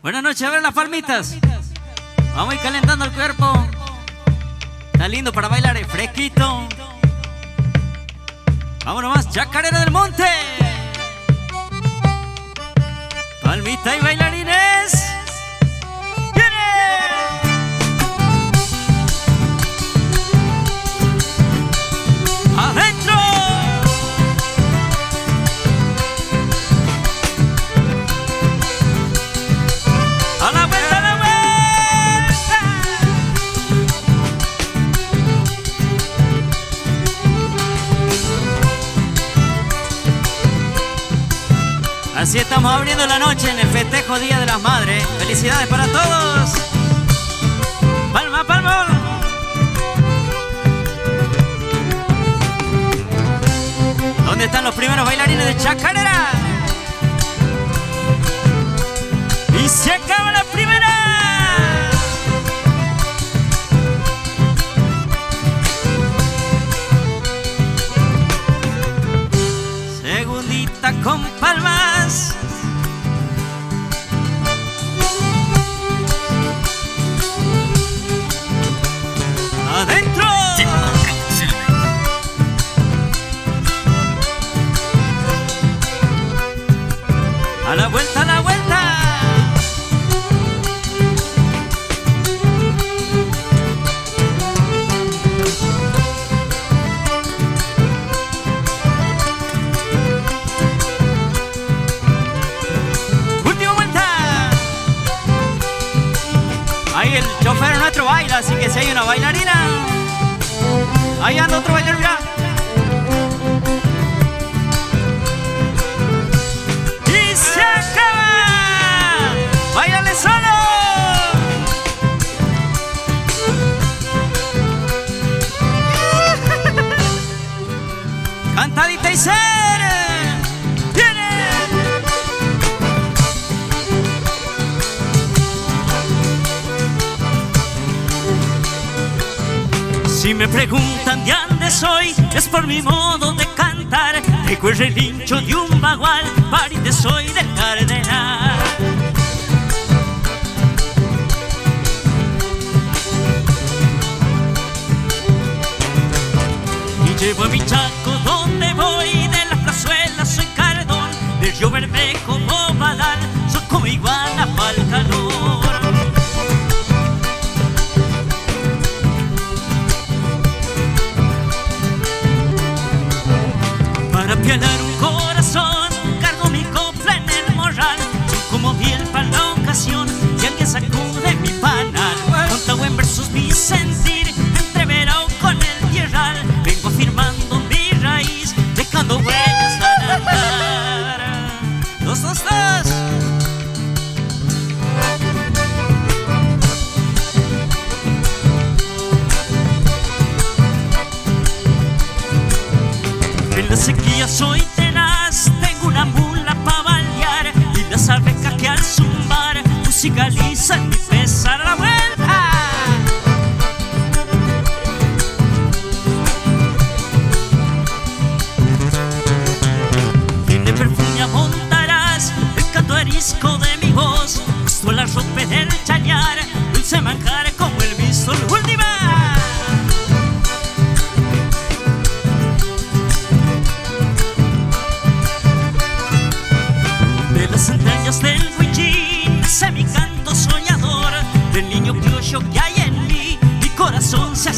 Buenas noches, a ver las palmitas. Vamos a ir calentando el cuerpo. Está lindo para bailar, es fresquito. Vámonos más, chacarera del monte. Palmita y bailarines. Así estamos abriendo la noche en el festejo Día de las Madres. Felicidades para todos. Palma, palma. ¿Dónde están los primeros bailarines de chacarera? Y se acaba la primera. Segundita con palmas. Así que si hay una bailarina. Ahí anda otro bailarín, mira. ¡Y se acaba! ¡Báilale solo! Cantadita y ser. Preguntan de dónde soy, es por mi modo de cantar. Recuerdo el hincho de un bagual, pariente soy del cardenal. Y llevo a mi chaco donde voy, de la plazuela soy cardón, del río Bermejo, Bobadal, soy como iguana pa'l calor. Apialar un corazón, cargo mi copla en el morral. Como miel para la ocasión, y alguien sacude mi panal. Contado en versos mi sentir,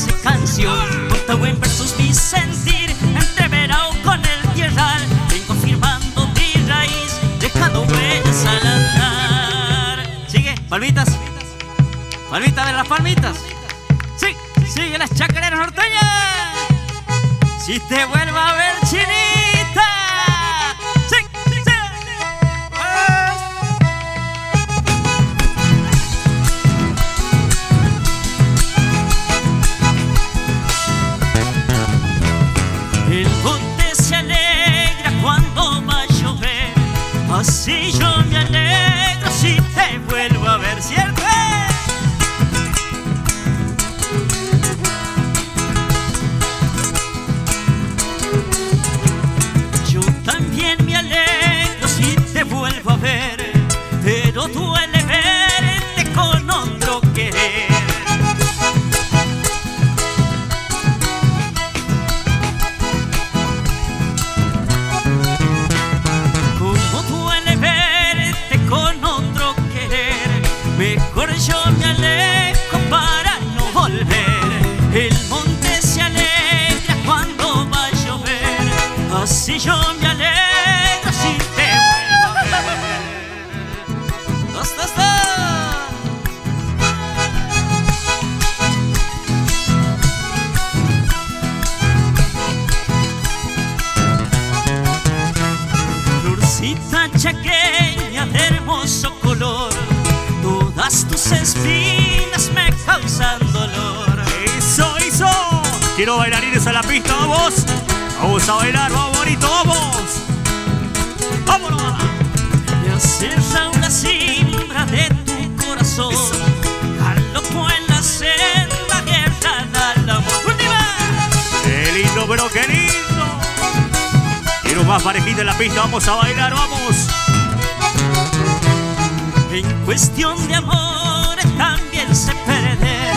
hace canción. Contado en versos mi sentir Entreverado con el tierral. Vengo firmando mi raíz Dejando huellas al andar. Sigue, palmitas. Palmitas de las palmitas. Sí, sigue las chacareras norteñas. Si te vuelvo a ver chinita lindo. Quiero más parejita en la pista, vamos a bailar, vamos. En cuestión de amor también sé perder,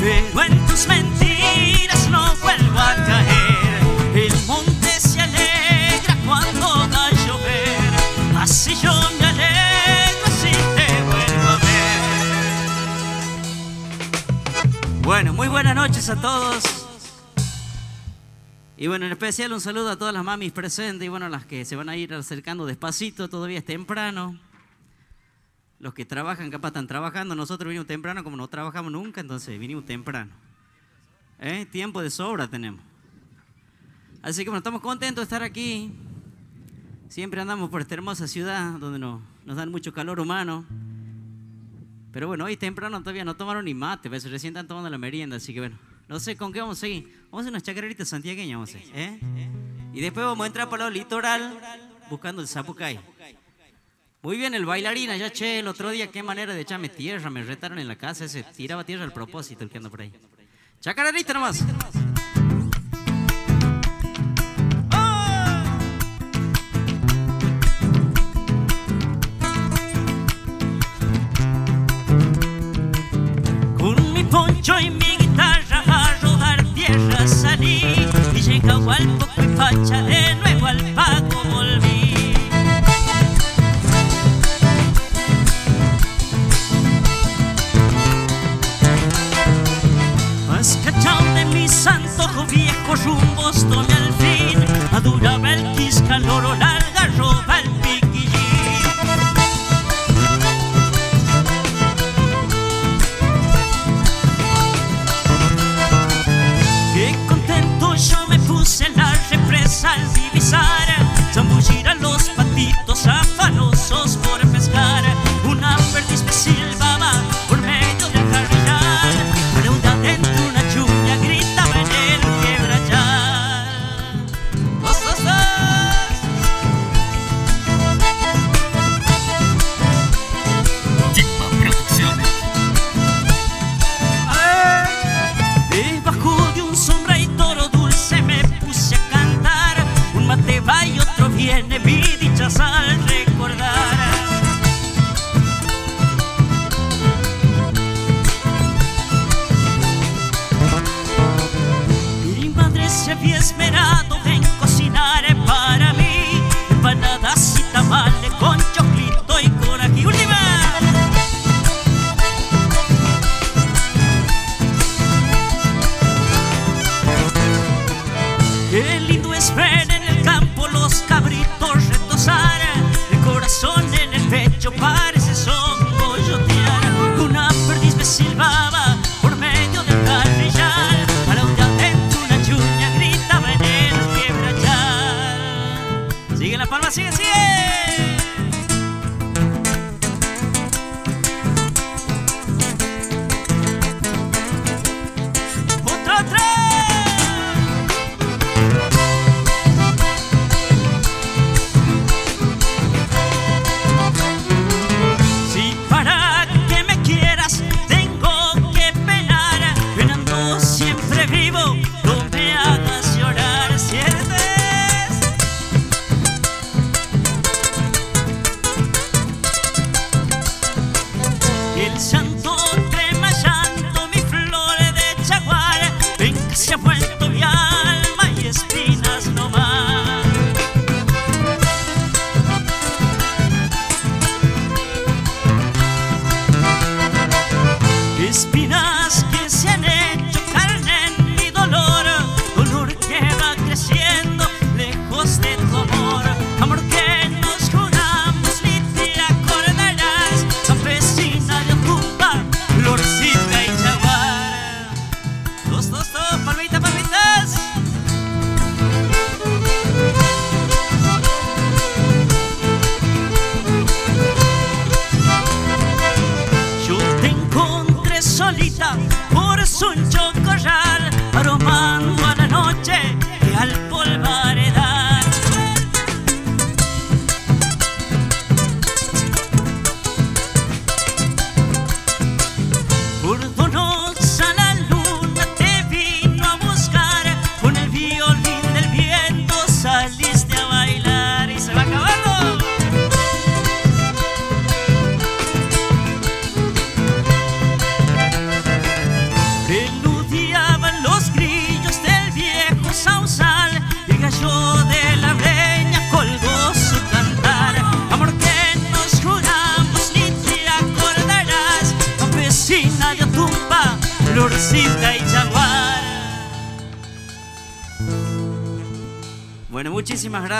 pero en tus mentiras no vuelvo a caer. El monte se alegra cuando va a llover, así yo me alegro si te vuelvo a ver. Bueno, muy buenas noches a todos. Y bueno, en especial un saludo a todas las mamis presentes y bueno, las que se van a ir acercando despacito, todavía es temprano. Los que trabajan, capaz están trabajando. Nosotros vinimos temprano, como no trabajamos nunca, entonces vinimos temprano. ¿Eh? Tiempo de sobra tenemos. Así que bueno, estamos contentos de estar aquí. Siempre andamos por esta hermosa ciudad donde nos, nos dan mucho calor humano. Pero bueno, hoy temprano todavía no tomaron ni mate, pero recién están tomando la merienda, así que bueno, no sé con qué vamos a seguir. Vamos a hacer unas chacareritas santiagueñas, vamos a hacer, ¿eh? Y después vamos a entrar para el litoral buscando el zapucay. Muy bien, el bailarín allá, che, el otro día, qué manera de echarme tierra, me retaron en la casa, ese tiraba tierra al propósito el que anda por ahí. Chacarerita nomás. Con mi poncho y tierra salí y poco y facha de nuevo al pago volví. Más cachao de mis antojos viejos rumbos tomé al fin Maduraba el quisca, el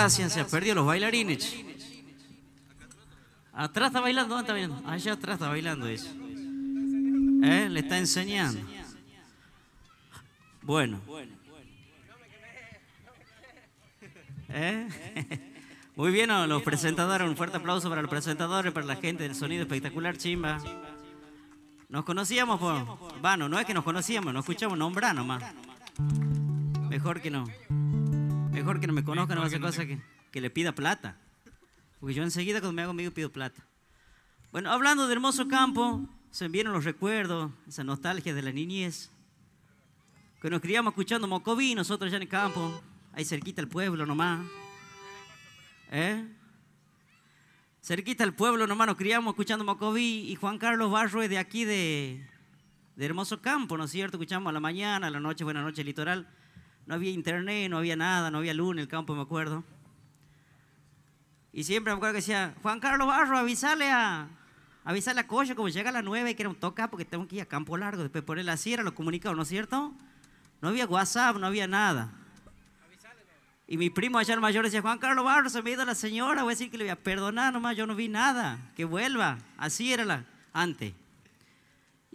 gracias. Se ha perdido los bailarines. Atrás está bailando, ¿dónde está bailando? Allá atrás está bailando eso. ¿Eh? Le está enseñando. Bueno. ¿Eh? Muy bien, los presentadores. Un fuerte aplauso para los presentadores, para la gente del sonido espectacular, chimba. Nos conocíamos. Bueno, no es que nos conocíamos, nos escuchamos nombrar nomás. Mejor que no. Mejor que no me conozcan, no hacer cosa que, que le pida plata. Porque yo enseguida cuando me hago amigo pido plata. Bueno, hablando de hermoso campo, se enviaron los recuerdos, esa nostalgia de la niñez. Que nos criamos escuchando Mocoví, nosotros ya en el campo, ahí cerquita el pueblo nomás. ¿Eh? Cerquita el pueblo nomás nos criamos escuchando Mocoví y Juan Carlos Barro es de aquí de, de Hermoso Campo, ¿no es cierto? Escuchamos a la mañana, a la noche, buena noche, litoral. No había internet, no había nada, no había luz en el campo, me acuerdo. Y siempre me acuerdo que decía, Juan Carlos Barro, avísale a, avísale a como llega a las 9 que era un toca porque tengo que ir a campo largo, después poner la sierra, los comunicados, ¿no es cierto? No había WhatsApp, no había nada. Y mi primo allá el mayor decía, Juan Carlos Barro, se me ha ido la señora, voy a decir que le voy a perdonar nomás, yo no vi nada, que vuelva. Así era la antes.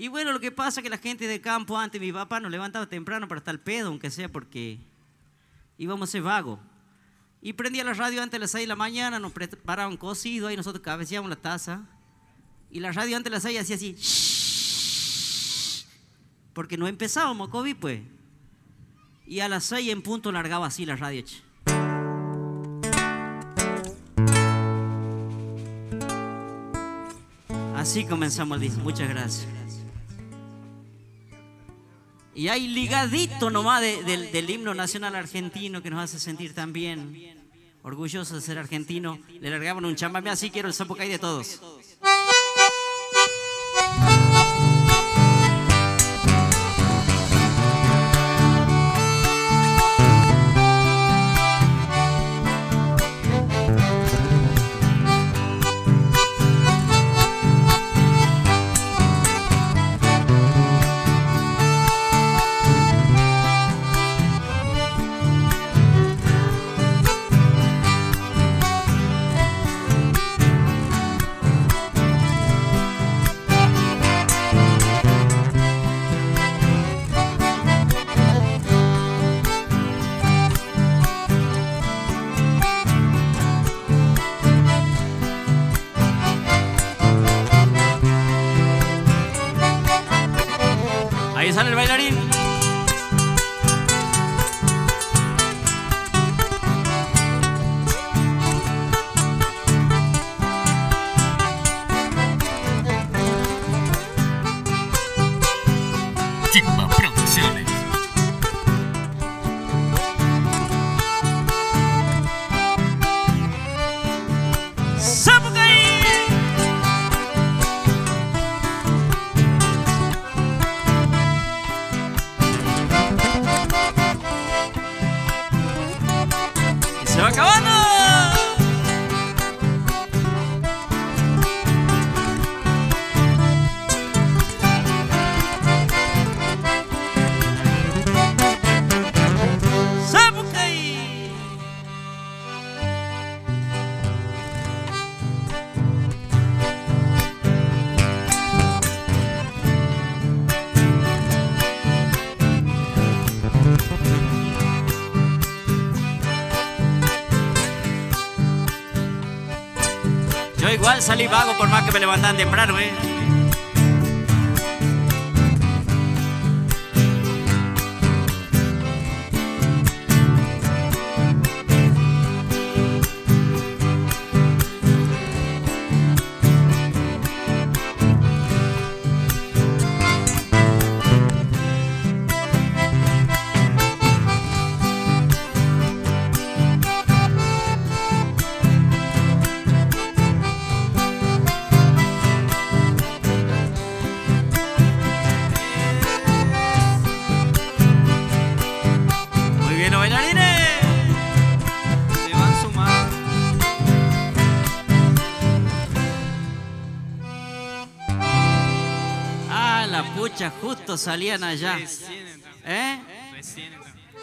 Y bueno, lo que pasa es que la gente de campo antes, mi papá nos levantaba temprano para estar pedo, aunque sea porque íbamos a ser vagos. Y prendía la radio antes de las 6 de la mañana, nos preparaban cocido, ahí nosotros cabeceábamos la taza. Y la radio antes de las 6 hacía así. Porque no empezábamos COVID, pues. Y a las 6 en punto largaba así la radio. Así comenzamos el disco. Muchas gracias. Y hay ligadito nomás de- del, himno nacional argentino que nos hace sentir tan bien. Orgulloso de ser argentino. Le largaban un chamamé así, quiero el sapo de todos. Salí vago por más que me levantan temprano, ¿eh? los bailarines se van sumando. Ah, la pucha, justo salían allá. ¿Eh?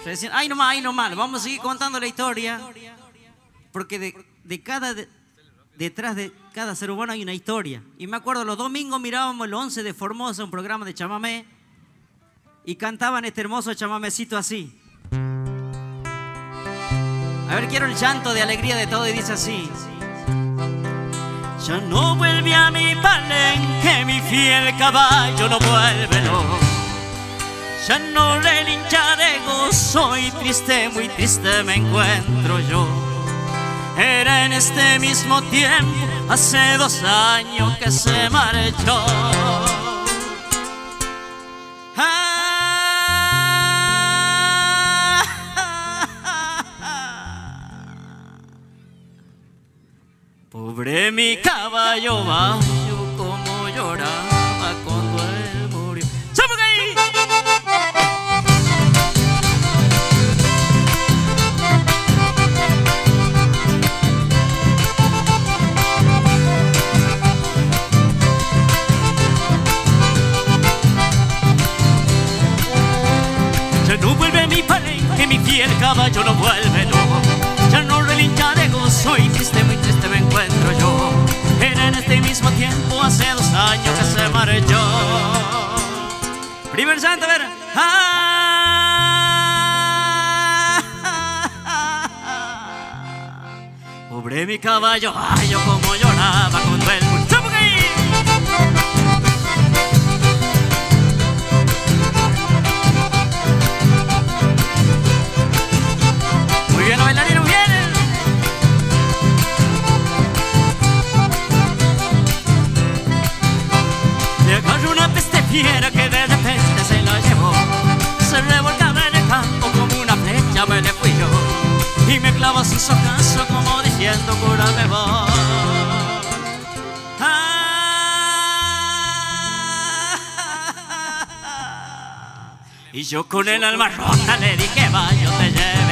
Recién. Ahí nomás, ahí nomás. Vamos a seguir contando la historia. Porque de, cada. Detrás de cada ser humano hay una historia. Y me acuerdo, los domingos mirábamos el 11 de Formosa, un programa de chamamé, y cantaban este hermoso chamamecito así. A ver, quiero el llanto de alegría de todo y dice así. Ya no vuelve a mi palenque, mi fiel caballo no vuelve, no. Ya no le hincha de gozo y triste, muy triste me encuentro yo. Era en este mismo tiempo, hace dos años que se marchó. Pobre mi caballo bajo, como lloraba cuando él murió. Ya no vuelve mi palenque, mi fiel caballo no vuelve, no. Ya no este mismo tiempo, hace dos años que se marchó. Primer santo, a ver. Ah, Pobre mi caballo, ay, yo como lloraba cuando él. Muy bien, los fiera que de repente se la llevó. Se revolcaba en el campo como una flecha, me le fui yo. Y me clava sus ojazos como diciendo, cúrame vos. Ah. Y yo con el alma rota le dije, va, yo te lleve.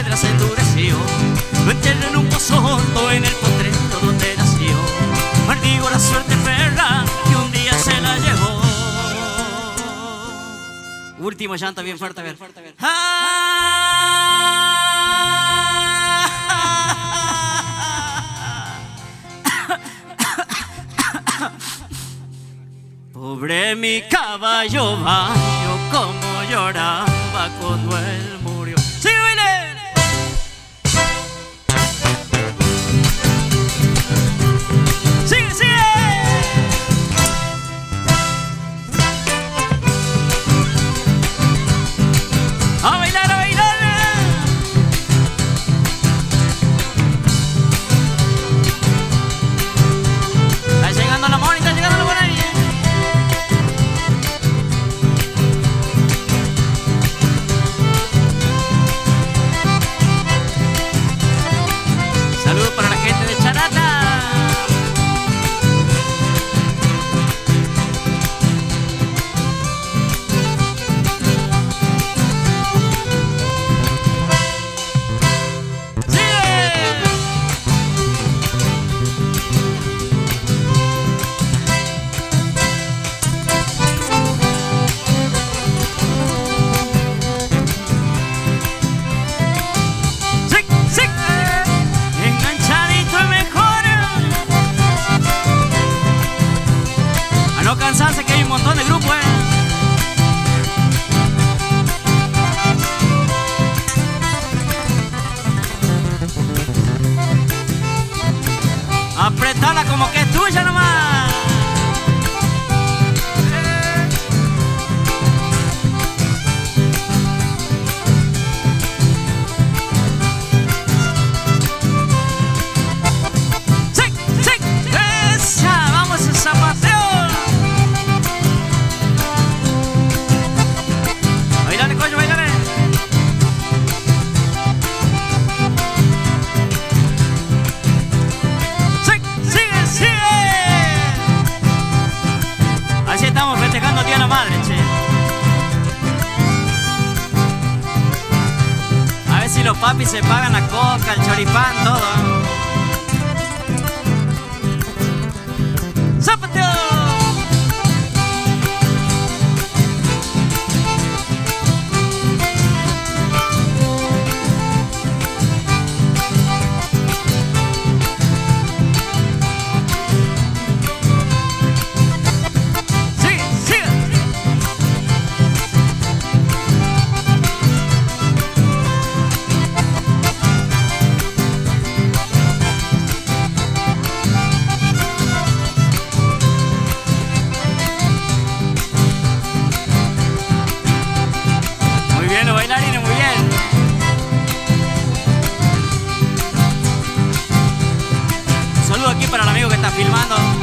Piedra se endureció. Lo enterré en un pozo hondo en el potrero donde nació. Maldigo la suerte perra que un día se la llevó. Último llanto bien fuerte, a ver. Pobre mi caballo bayo, como lloraba cuando él está filmando.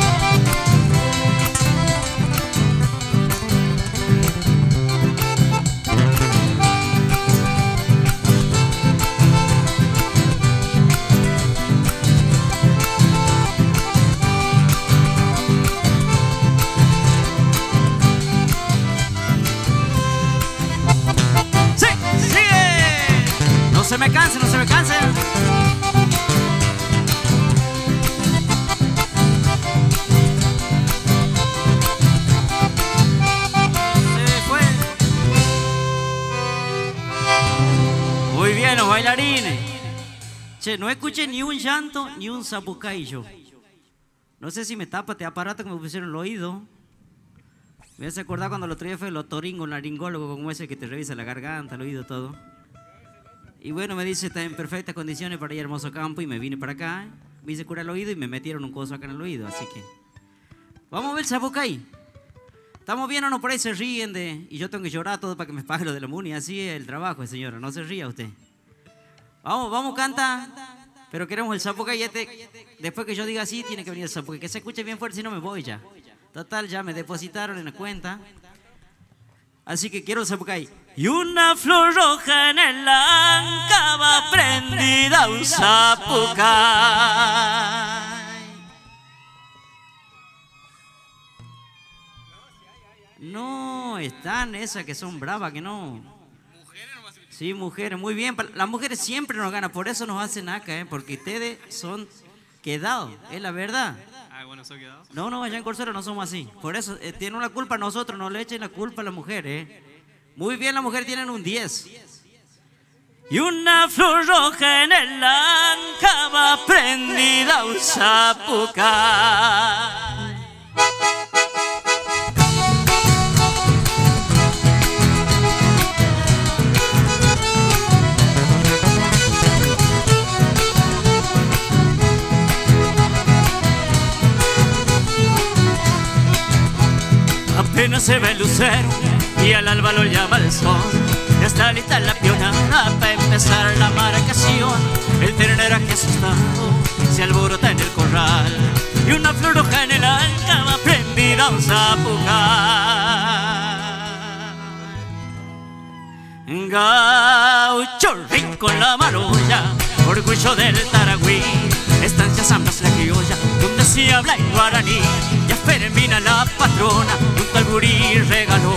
No escuché ni un llanto ni un zapucaillo. No sé si me tapa este aparato que me pusieron el oído. Me hace acordar cuando lo traía fue el otoringo, el laringólogo, como ese que te revisa la garganta, el oído, todo. Y bueno, me dice, está en perfectas condiciones para ir a Hermoso Campo y me vine para acá. Me hice curar el oído y me metieron un coso acá en el oído, así que... Vamos a ver el Zapucay. Estamos bien o no, por ahí se ríen de... Y yo tengo que llorar todo para que me pague lo de la MUNI. Así es el trabajo, señora, no se ría usted. Vamos, vamos, canta. Pero queremos el. Este, después que yo diga así, tiene que venir el Zapucay. Que se escuche bien fuerte, si no me voy ya. Total, ya me depositaron en la cuenta. Así que quiero el Zapucay. Y una flor roja en el va prendida un Zapucay. No, están esas que son bravas, que no. Sí, mujeres, muy bien. Las mujeres siempre nos ganan, por eso nos hacen acá, ¿eh? porque ustedes son quedados, es la verdad. Ah, bueno, ¿soy quedado? No, no, allá en Corsero no somos así. Por eso eh, tienen la culpa nosotros, no le echen la culpa a la mujer, ¿eh? Muy bien, las mujeres tienen un 10. Y una flor roja en el anca va prendida un zapucay. Se ve el lucero y al alba lo llama el sol. Ya está lista la pionada para empezar la marcación. El ternero que asustado se alborota en el corral. Y una flor roja en el alcaba prendida a un zapucar. Gaucho rico en la marolla, orgullo del Taragüí, estancia Zambas la criolla, donde se habla en guaraní, ya Fermina la patrona, junto al gurí regalón,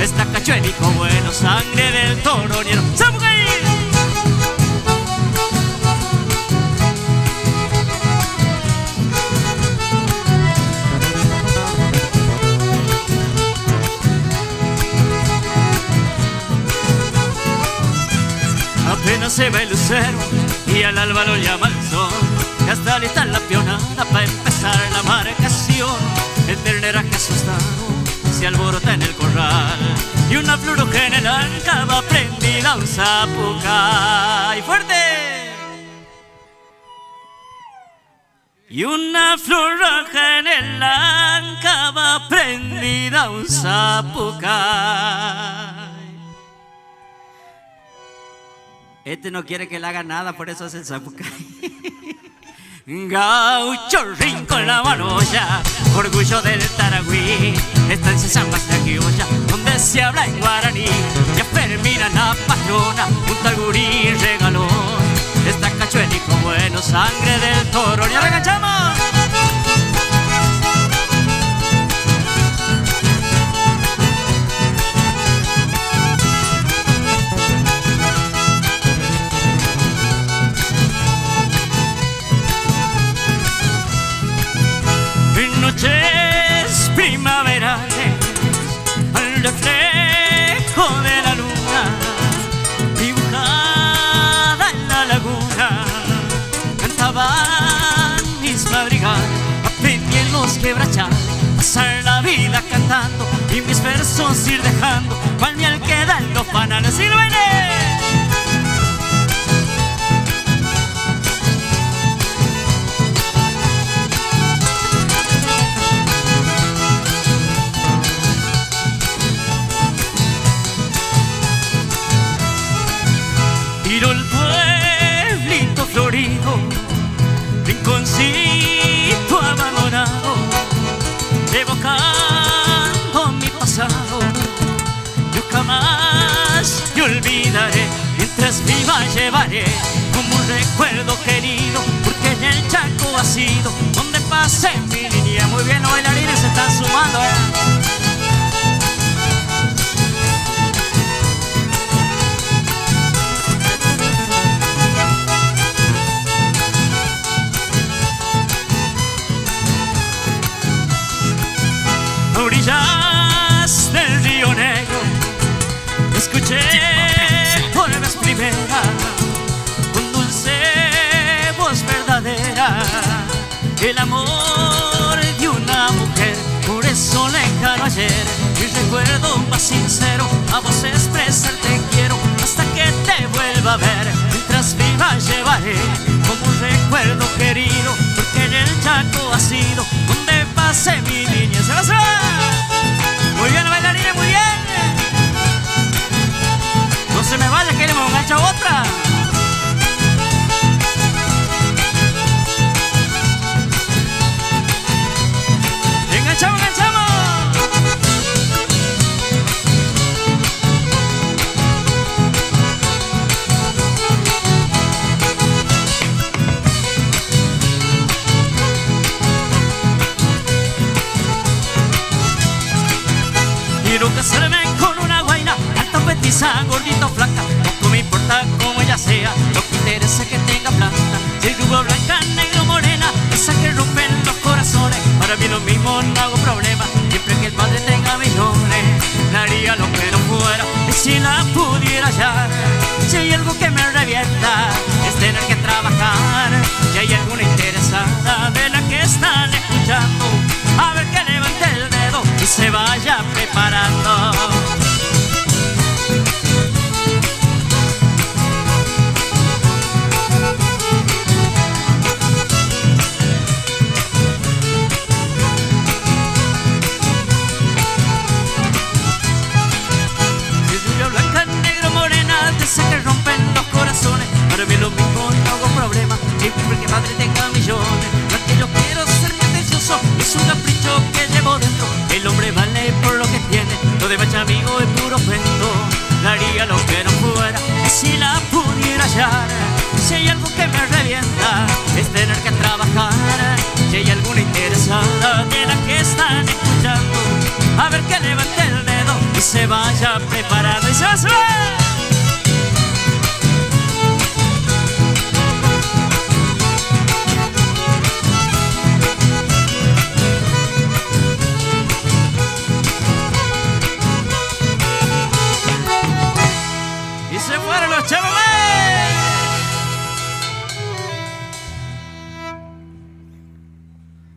está cachuelico bueno, sangre del toronero. ¡Zapucay! Apenas se ve el lucero y al alba lo llama el sol. Ya está lista la pionada para empezar la marcación. El terneraje asustado se alborota en el corral. Y una flor roja en el arca va prendida a un zapucay. ¡Fuerte! Y una flor roja en el anca va prendida a un zapucay. Este no quiere que le haga nada, por eso hace el zapucay. Gaucho rincón en la manoya, orgullo del Taragüí, estancia de Aquioya, donde se habla en guaraní, ya Fermina la patrona, junto al gurí regalón, está cachuelico bueno, sangre del toro, ¡y arrancamos! Los quebrachales pasar la vida cantando y mis versos ir dejando. Cual miel queda en los panales y como un recuerdo querido, porque en el Chaco ha sido donde pasé mi niñez. Muy bien, los bailarines se están sumando. Ayer. Mi recuerdo más sincero a vos expresa el te quiero hasta que te vuelva a ver. Mientras viva llevaré como un recuerdo querido porque en el Chaco ha sido donde pasé mi niñez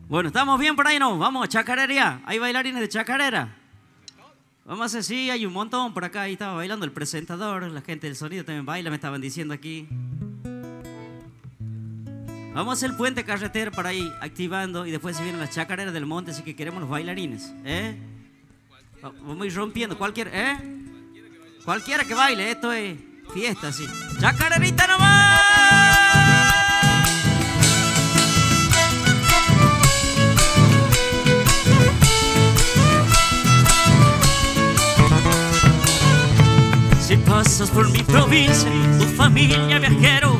Bueno, ¿estamos bien por ahí no? Vamos, chacarería. ¿Hay bailarines de chacarera? Vamos a hacer, sí, hay un montón por acá. Ahí estaba bailando el presentador, la gente del sonido también baila, me estaban diciendo aquí. Vamos a hacer el puente carretero para ahí activando y después se vienen las chacareras del monte, así que queremos los bailarines. ¿eh? Va- Vamos a ir rompiendo, cualquier, ¿eh? Cualquiera que baile, esto es fiesta, sí. ¡Chacarerita nomás! Si pasas por mi provincia, tu familia viajero,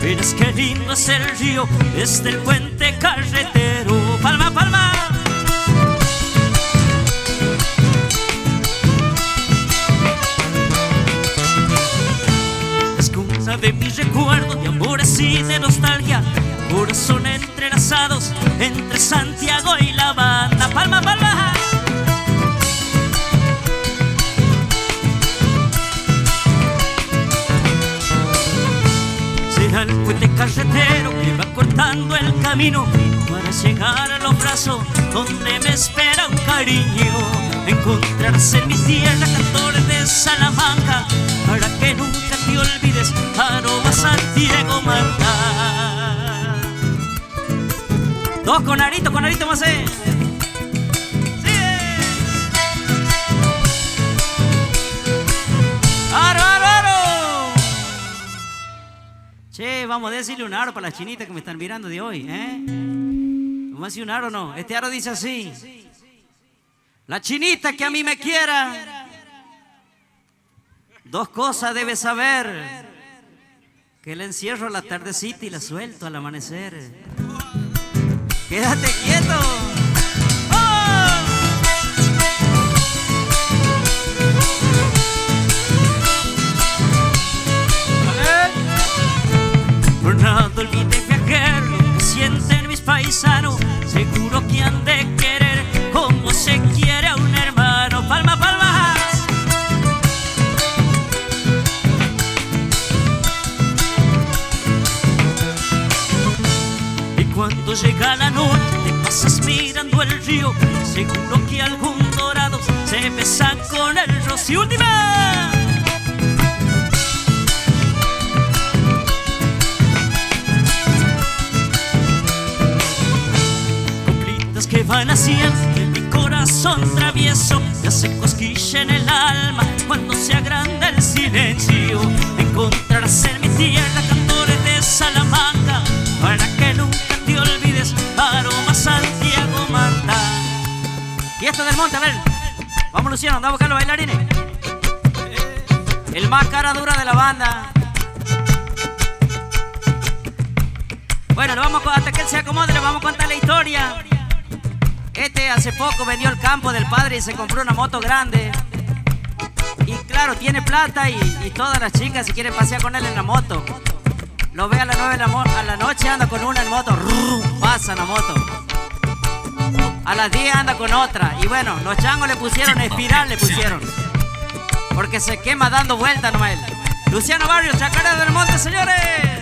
verás qué lindo es el río, este el puente carretero. Palma, palma. Es cuna de mis recuerdos, de amores y de nostalgia, corazón entrelazados entre Santiago y La Habana. Palma, palma. Puente carretero que va cortando el camino para llegar a los brazos donde me espera un cariño. Encontrarse en mi tierra, cantores de Salamanca, para que nunca te olvides, aroma Santiago Manta. Dos con arito, con arito más. eh. Che, vamos a decirle un aro para las chinitas que me están mirando de hoy, ¿eh? ¿Vamos a decir un aro no? Este aro dice así. La chinita que a mí me quiera, dos cosas debe saber. Que la encierro a la tardecita y la suelto al amanecer. Quédate quieto. Llega la noche te pasas mirando el río, seguro que algún dorado se besa con el rocío. Última. Complitas que van haciendo mi corazón travieso te hace cosquilla en el alma cuando se agranda el silencio. Encontrarás en mi tierra Vamos Luciano, anda a buscar los bailarines. El más cara dura de la banda. Bueno, le vamos hasta que él se acomode, le vamos a contar la historia. Este hace poco vendió el campo del padre y se compró una moto grande. Y claro, tiene plata y, todas las chicas se quieren pasear con él en la moto. Lo ve a las 9 de la, a la noche, anda con una en moto, pasa en la moto. A las 10 anda con otra. Y bueno, los changos le pusieron espiral, le pusieron. Porque se quema dando vueltas él. Luciano Barrios, Chacara del Monte, señores.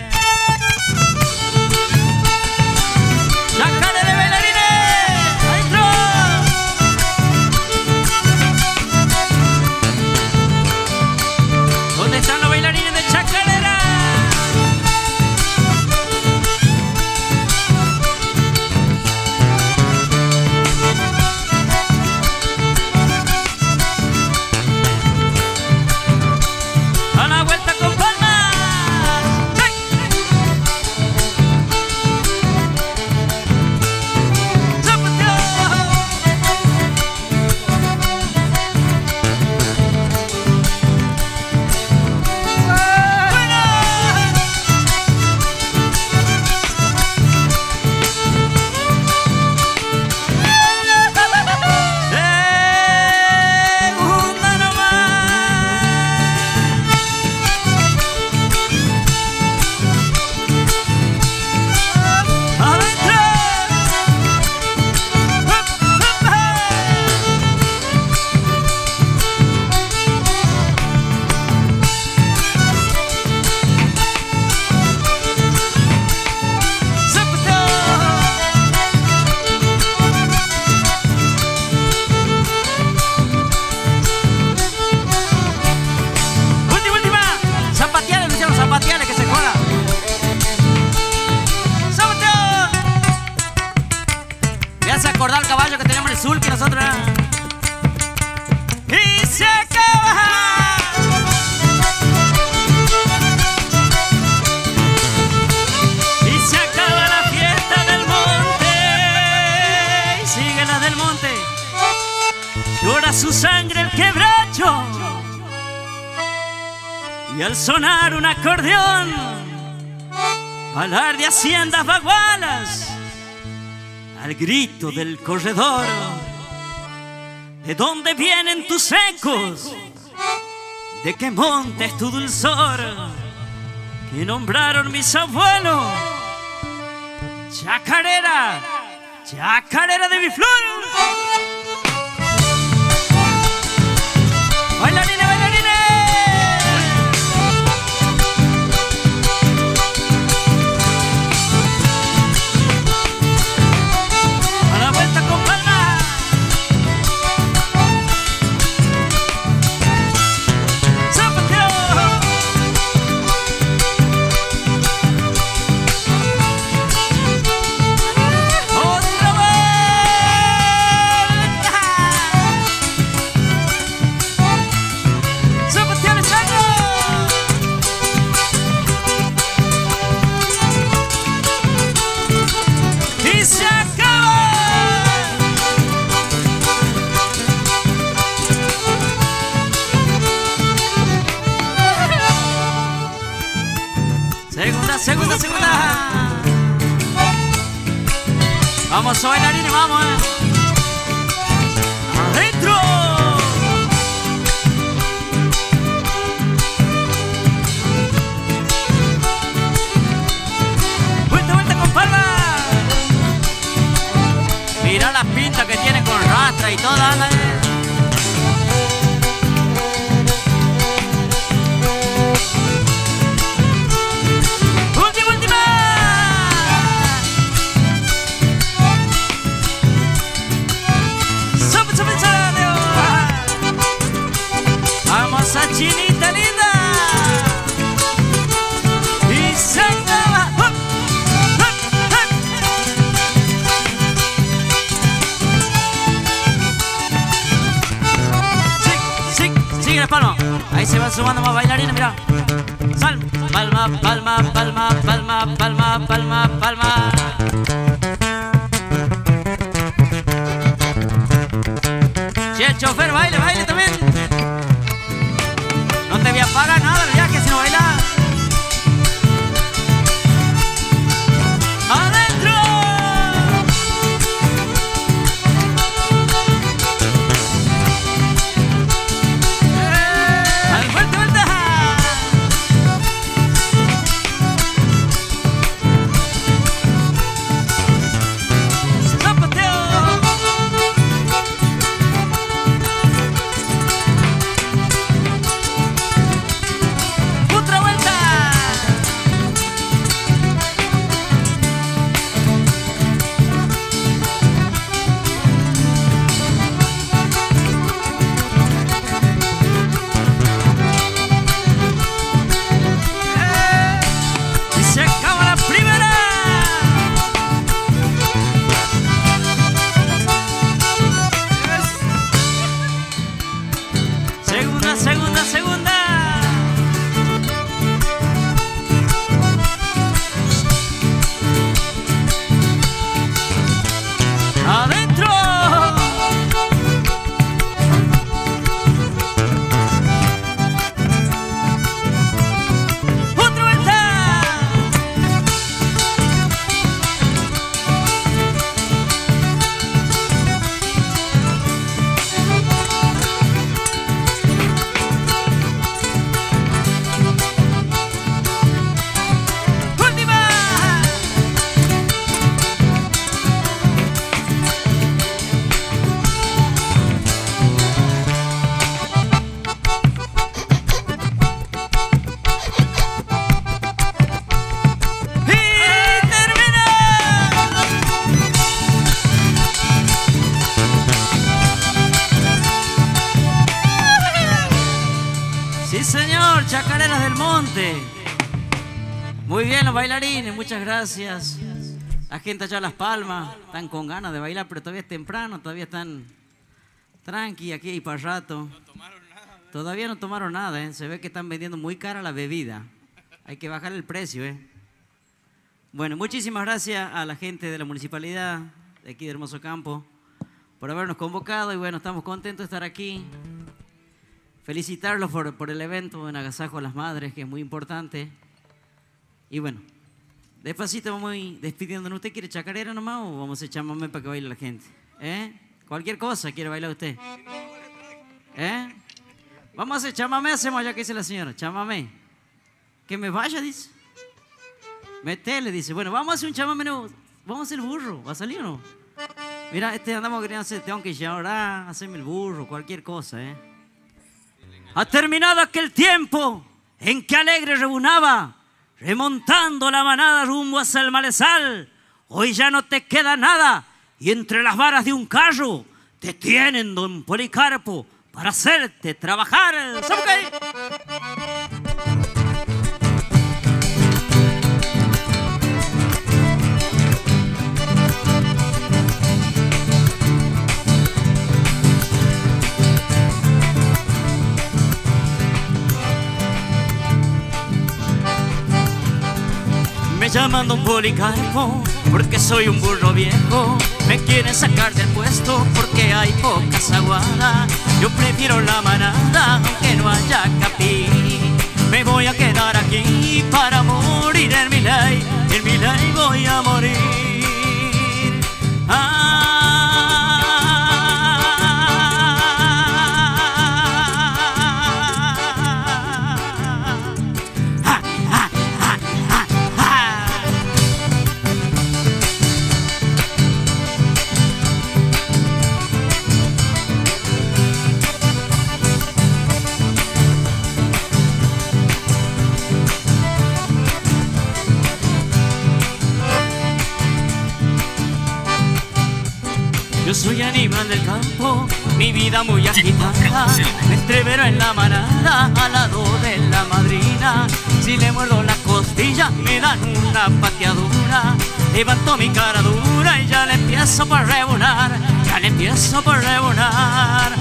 Grito del corredor, ¿de dónde vienen tus ecos? ¿De qué monte es tu dulzor? Que nombraron mis abuelos, chacarera, chacarera de mi flor. ¡Bailarines, Vamos, bailarines, vamos. eh. Adentro. Vuelta, vuelta con palma. Mira las pintas que tiene con rastra y toda. anda, sumando más bailarines, mira. Sal, palma, palma, palma, palma, palma, palma, palma. El chofer baile, baile Sí, señor, Chacareras del Monte. Muy bien, los bailarines, muchas gracias. La gente allá las palmas, están con ganas de bailar, pero todavía es temprano, todavía están tranqui aquí y para rato. Todavía no tomaron nada, ¿eh? se ve que están vendiendo muy cara la bebida. Hay que bajar el precio, ¿eh? Bueno, muchísimas gracias a la gente de la municipalidad de aquí de Hermoso Campo por habernos convocado y bueno, estamos contentos de estar aquí. Felicitarlos por, por el evento en Agasajo a las Madres, que es muy importante. Y bueno, despacito vamos despidiéndonos. ¿Usted quiere chacarera nomás o vamos a echar mamé para que baile la gente? ¿Eh? Cualquier cosa quiere bailar usted. ¿Eh? Vamos a hacer chamamé, hacemos ya que dice la señora. Chamamé. Que me vaya, dice. Metele, dice. Bueno, vamos a hacer un chamamé. no, Vamos a hacer el burro. ¿Va a salir o no? Mira, este andamos queriendo hacer. Tengo que llorar, hacerme el burro, cualquier cosa, ¿eh? Ha terminado aquel tiempo en que alegre rebunaba, remontando la manada rumbo hacia el malezal. Hoy ya no te queda nada y entre las varas de un carro te tienen, don Policarpo, para hacerte trabajar. ¿Sabe qué? Me llaman Don Policarpo porque soy un burro viejo. Me quieren sacar del puesto porque hay pocas aguadas. Yo prefiero la manada aunque no haya capí. Me voy a quedar aquí para morir en mi ley, en mi ley voy a morir. Mi vida muy agitada. Me entrevero en la manada al lado de la madrina. Si le muerdo la costilla, me dan una pateadura. Levanto mi cara dura y ya le empiezo por rebonar. Ya le empiezo por rebonar.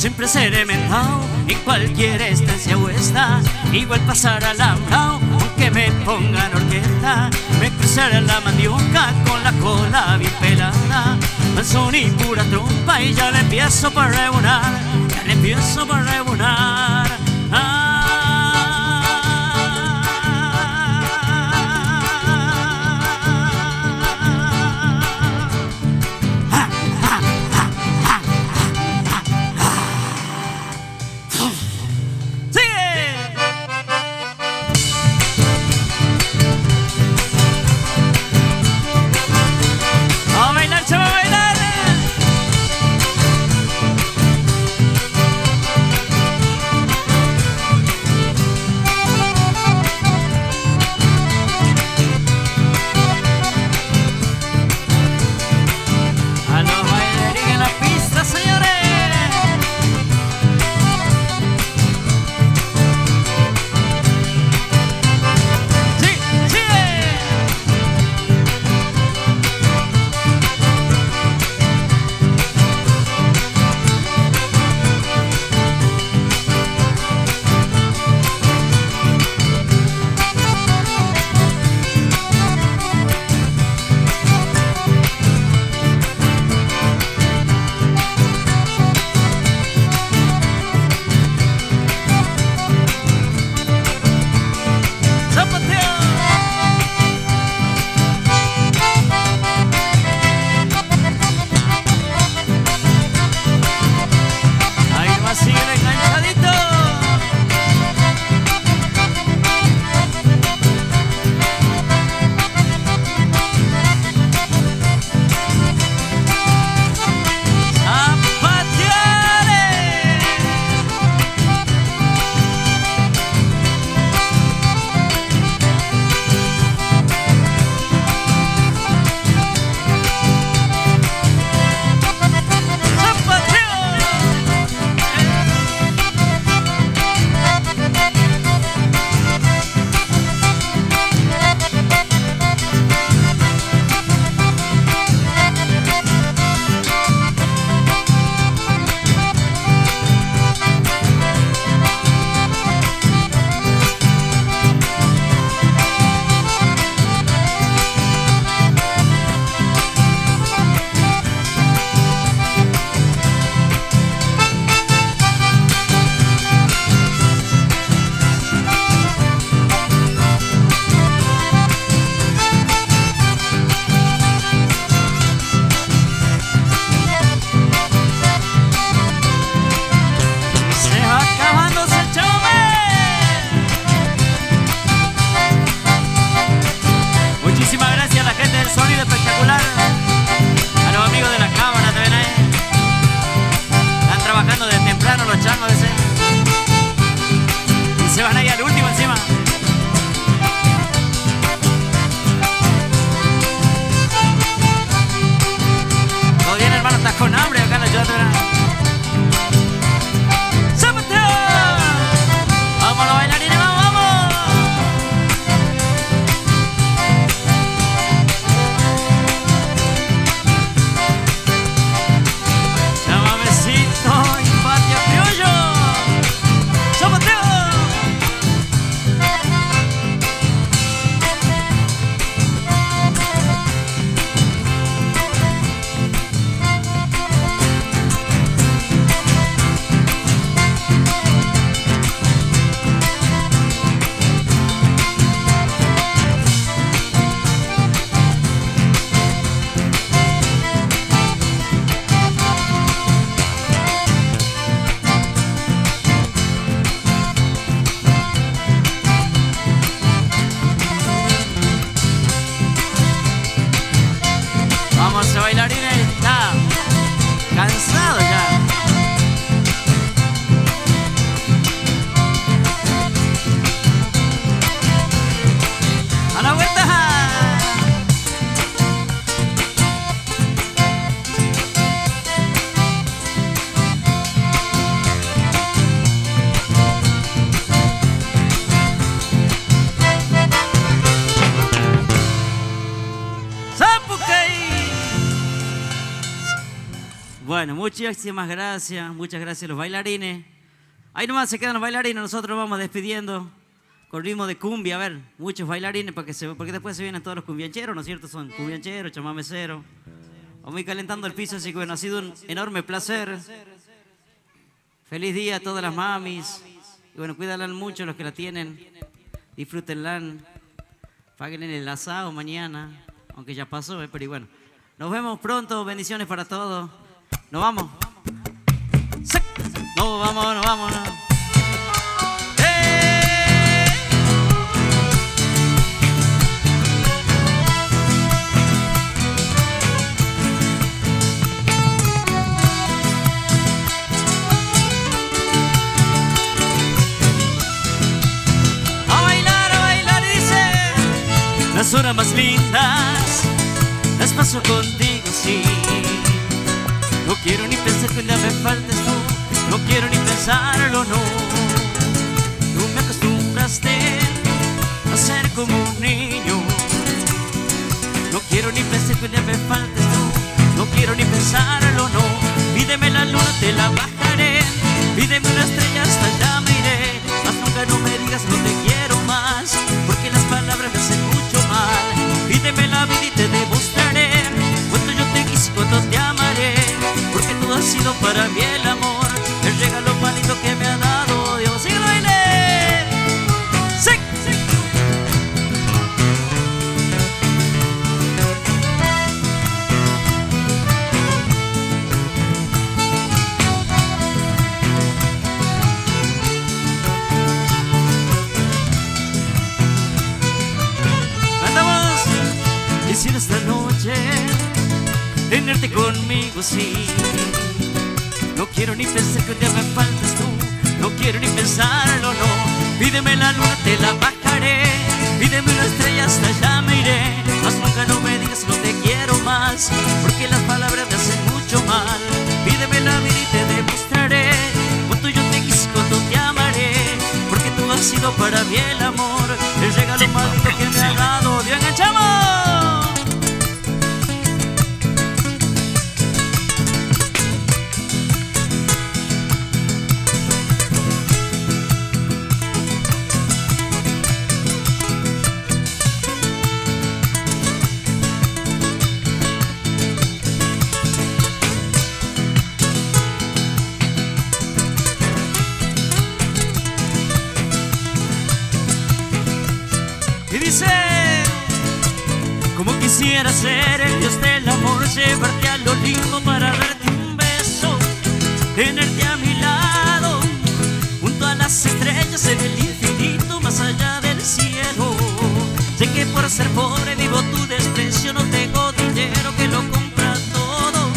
Siempre seré mentao en cualquier estancia o esta Igual pasar al alambrado aunque me pongan orquesta Me cruzaré la mandioca con la cola bien pelada Manzón y pura trompa y ya le empiezo por rebonar Ya le empiezo por rebonar Bueno, muchísimas gracias, muchas gracias a los bailarines. Ahí nomás se quedan los bailarines, nosotros vamos despidiendo con ritmo de cumbia, a ver, muchos bailarines para que se, porque después se vienen todos los cumbiancheros, ¿no es cierto? Son cumbiancheros, chamameceros. Vamos calentando el piso, así que bueno, ha sido un enorme placer. Feliz día a todas las mamis. Y bueno, cuídala mucho los que la tienen. Disfrútenla. Paguen el asado mañana, aunque ya pasó, ¿eh? pero bueno. Nos vemos pronto, bendiciones para todos. Nos vamos. Nos vamos, nos vamos. ¡Eh! A bailar, a bailar, dice. Las horas más lindas las paso contigo, sí. No quiero ni pensar que un día me faltes tú. No quiero ni pensarlo, no. Tú me acostumbraste a ser como un niño. No quiero ni pensar que un día me faltes tú. No quiero ni pensarlo, no. Pídeme la luna, te la bajaré. Pídeme una estrella, hasta allá me iré. Mas nunca no me digas no te quiero más. Has sido para mí el amor. El regalo más lindo que me ha dado Dios. ¡Sigue baile! ¡Sí! ¡Sí! Andamos quisiera esta noche tenerte conmigo, sí. No quiero ni pensar que un día me faltes tú. No quiero ni pensarlo, no. Pídeme la luna, te la bajaré. Pídeme una estrella, hasta allá me iré. Mas nunca no me digas no te quiero más. Porque las palabras me hacen mucho mal. Pídeme la vida y te demostraré. Cuánto yo te quise, cuánto te amaré. Porque tú has sido para mí el amor. El regalo más lindo que me ha dado. ¡Dios, enganchamos! Quisiera ser el Dios del amor, llevarte a lo para darte un beso, tenerte a mi lado, junto a las estrellas en el infinito, más allá del cielo. Sé que por ser pobre vivo tu desprecio, no tengo dinero que lo compra todo.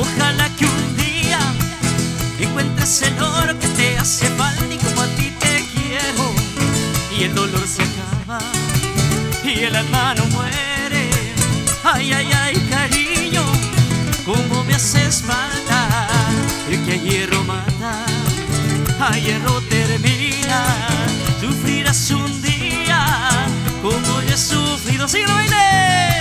Ojalá que un día encuentres el oro que te hace falta y como a ti te quiero y el dolor se acaba y el alma no. Ay, ay, ay, cariño, cómo me haces falta. El que a hierro mata, a hierro termina. Sufrirás un día como yo he sufrido. ¡Sigue el baile!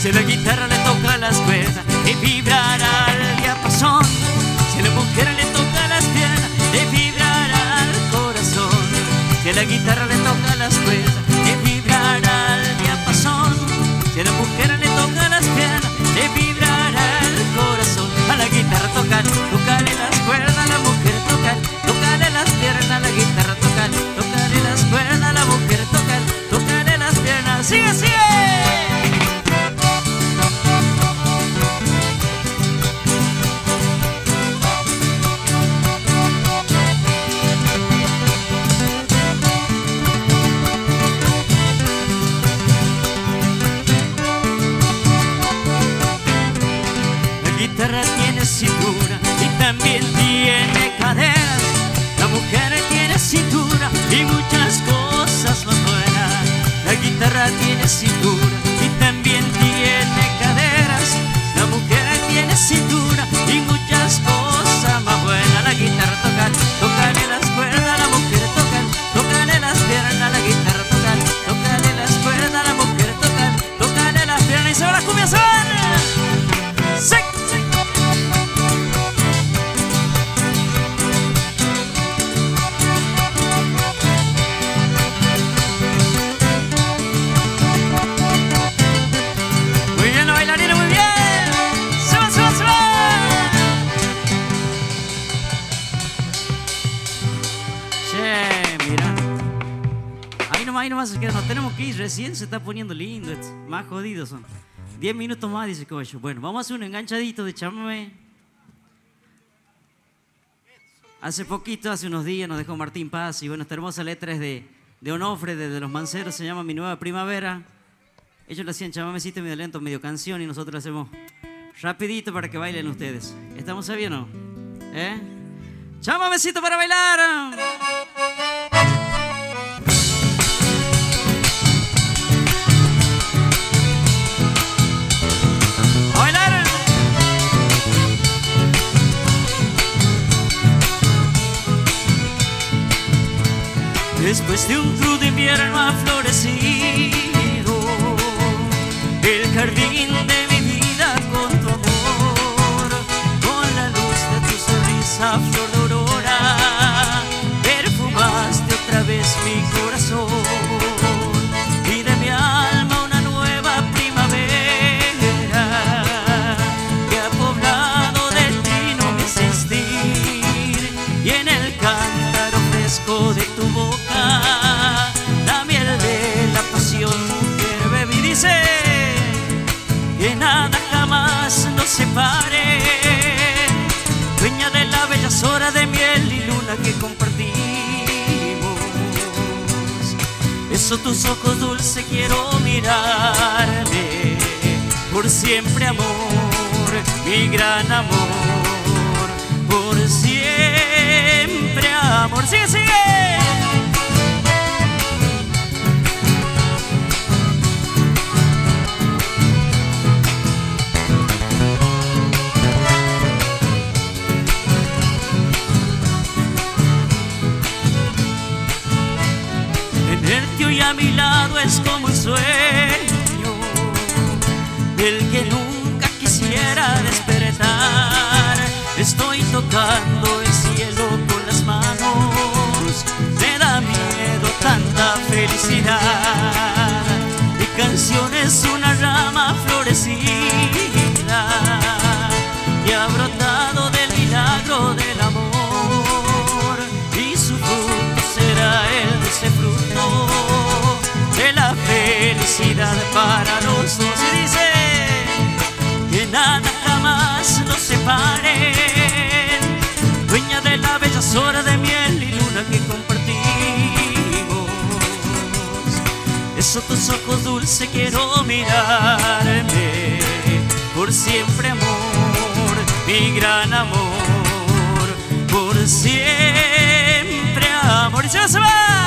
Si la guitarra le toca las cuerdas y vibrará. 10 minutos más, dice Coach. Bueno, vamos a hacer un enganchadito de chamamé. Hace poquito, hace unos días, nos dejó Martín Paz y bueno, esta hermosa letra es de, de Onofre, de, Los Manceros, se llama Mi Nueva Primavera. Ellos lo hacían chamamecito medio lento, medio canción y nosotros lo hacemos rapidito para que bailen ustedes. ¿Estamos ahí o no? ¿Eh? ¡Chamamecito para bailar! después de un crudo invierno ha florecido. El jardín de tus ojos dulce quiero mirarme por siempre amor, mi gran amor, por siempre amor. Sigue, sigue. mi lado es como un sueño del que nunca quisiera despertar. Estoy tocando el cielo con las manos, me da miedo tanta felicidad. Mi canción es una rama florecida. Felicidad para los dos. Y dice que nada jamás los separe. Dueña de la bella horas de miel y luna que compartimos. Esos tus ojos dulces quiero mirarme. Por siempre amor, mi gran amor. Por siempre amor. Y se va,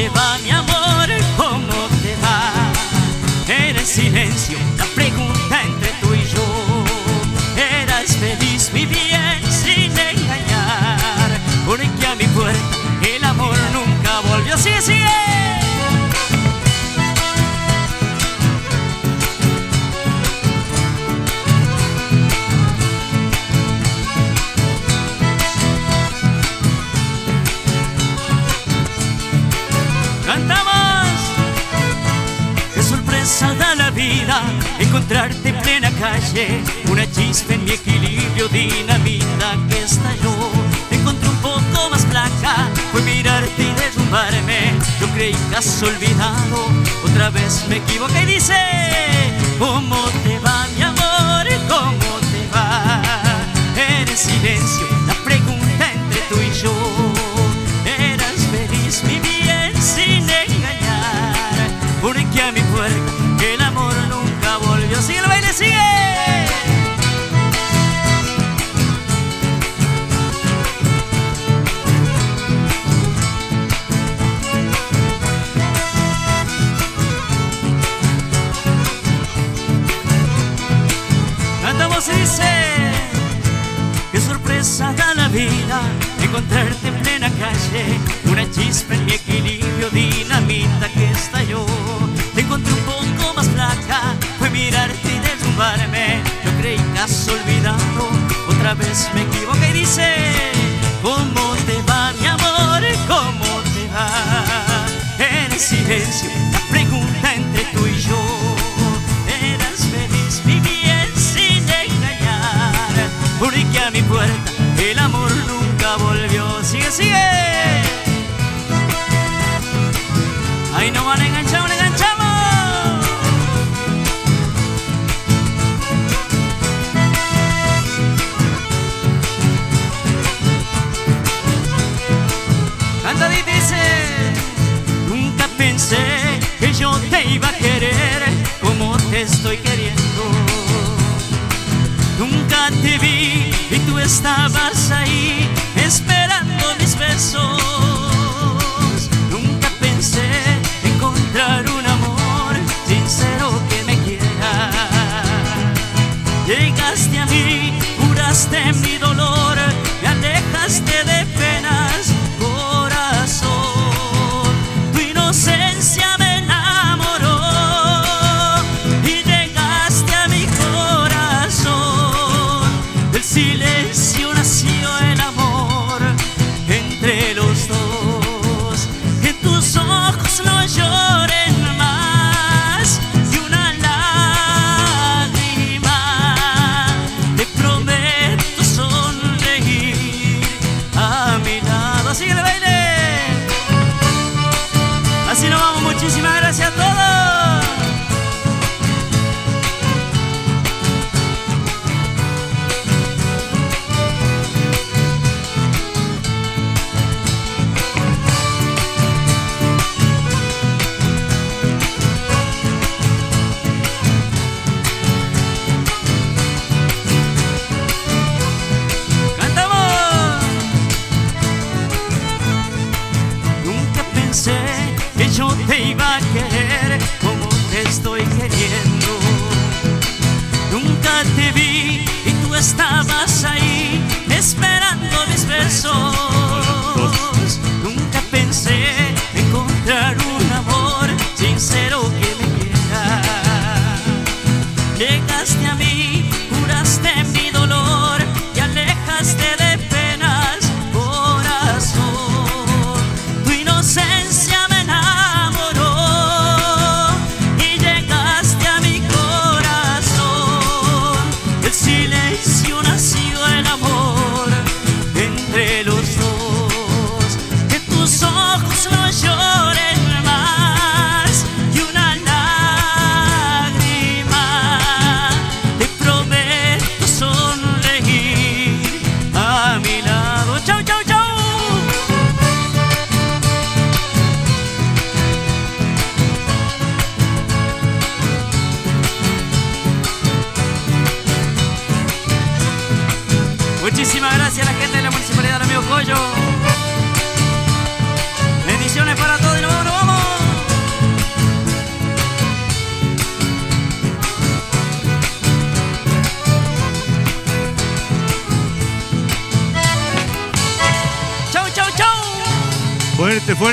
te va, mi amor? ¿Cómo te va? En el silencio, la pregunta entre tú y yo. ¿Eras feliz, mi sin engañar? Porque a mi puerta el amor nunca volvió. ¡Sigue, sigue! Encontrarte en plena calle. Una chispa en mi equilibrio, dinamita que estalló. Te encontré un poco más flaca, fue mirarte y derrumbarme. Yo creí que has olvidado, otra vez me equivoqué y dice: ¿Cómo te va, mi amor? ¿Cómo te va? En el silencio, la pregunta entre tú y yo. Sigue. Cantamos y dice Qué sorpresa da la vida encontrarte en plena calle. Una chispa en mi has olvidado, otra vez me equivoqué y dice: ¿Cómo te va, mi amor? ¿Cómo te va? En el silencio, la pregunta entre tú y yo. Eras feliz, mi bien, sin engañar. Porque a mi puerta el amor nunca volvió. Sigue, sigue. Ahí no van, enganchamos, enganchamos. Estoy queriendo. Nunca te vi y tú estabas ahí esperando mis besos. Nunca pensé encontrar un amor sincero que me quiera. Llegaste a mí, curaste mi dolor, me alejaste de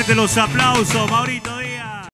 Fuerte, los aplausos, Maurito.